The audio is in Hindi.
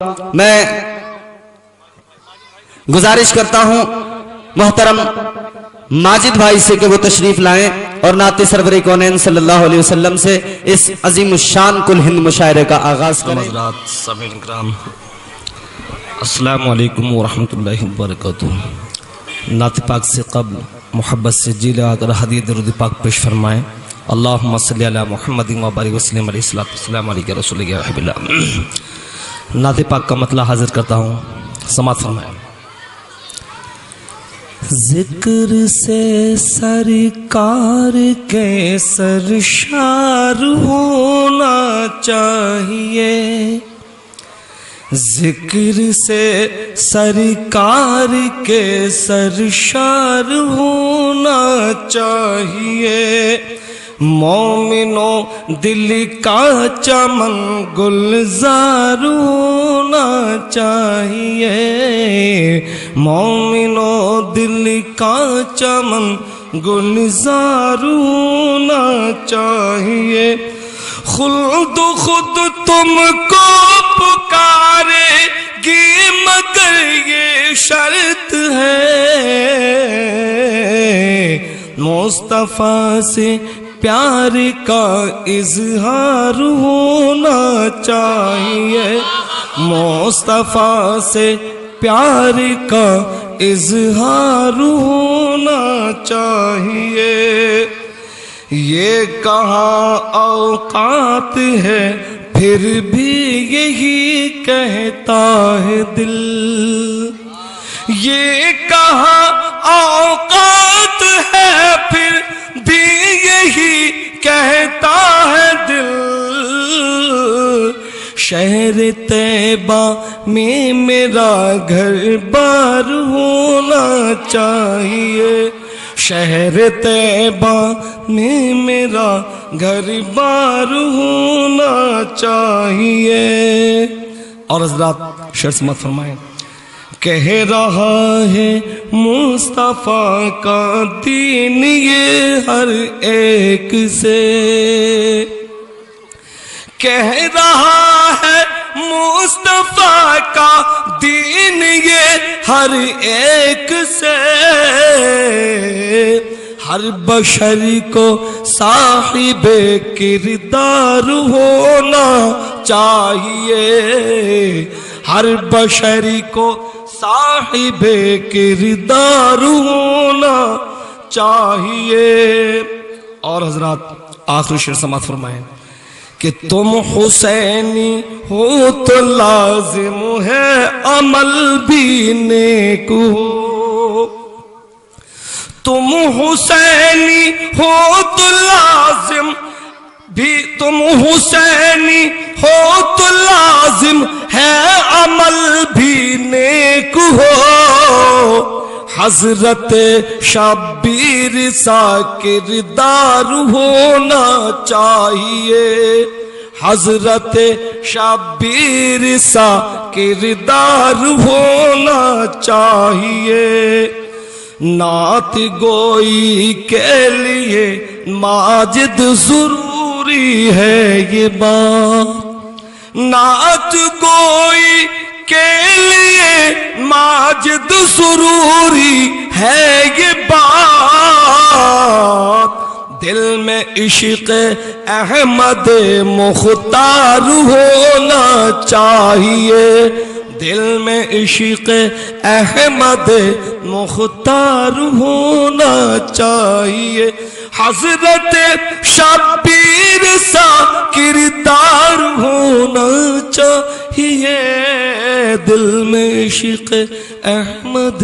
मैं गुजारिश करता हूँ, मोहतरम माजिद भाई से कि वो तशरीफ़ लाएँ और नाते सरवर कौन सल्लल्लाहु अलैहि वसल्लम से इस अजीम शान कुल हिंद मुशायरे का आगाज़ करें। अस्सलाम वालेकुम वरहमतुल्लाहि वबरकातुहू। नात पाक से कबल, मोहब्बत से जी लगाकर हदी दरुद पाक पेश फरमाएँ। अल्लाहुम्मा सल्ली अला मुहम्मद व बारिक वसल्लम अलैहि रसूल नात पाक का मतला हाजिर करता हूँ। समात फरमाएँ। ज़िक्र से सरकार के सरशार होना चाहिए। ज़िक्र से सरकार के सरशार होना चाहिए। मोमिनो दिल का चमन गुलजार चाहिए। मोमिनो दिल का चमन गुलजार चाहिए। खुद खुद तुमको पुकारेगी मगर ये शर्त है। मुस्तफ़ा से प्यार का इजहार होना चाहिए। मुस्तफ़ा से प्यार का इजहार होना चाहिए। ये कहाँ औकात है, फिर भी यही कहता है दिल। ये कहाँ कहता है दिल, शहर तैबा में मेरा घर बार होना चाहिए। शहर तैबा में मेरा घर बार होना चाहिए। और हजरात शर्त मत फरमाए। कह रहा है, मुस्तफ़ा का दीन ये हर एक से। कह रहा है, मुस्तफ़ा का दीन ये हर एक से। हर बशर को साहिब किरदार होना चाहिए। हर बशरी को साहिब किरदार होना चाहिए। और हज़रत आखिरी शेर समात फरमाए कि तुम हुसैनी हो तो लाजिम है अमल भी नेक हो। तुम हुसैनी हो तो लाजिम भी तुम हुसैनी तो लाजिम है अमल भी नेक हो। हज़रत शब्बीर सा किरदार होना चाहिए। हज़रत शब्बीर सा किरदार होना चाहिए। नात गोई के लिए माजिद ज़रूरी है ये बात। नात गोई के लिए माजिद सुरूरी है ये बात। दिल में इश्क अहमद मुख्तार होना चाहिए। दिल में इश्क अहमद मुख्तार होना चाहिए। हज़रत शबीर सा किरदार होना चाहिए। दिल में इश्क अहमद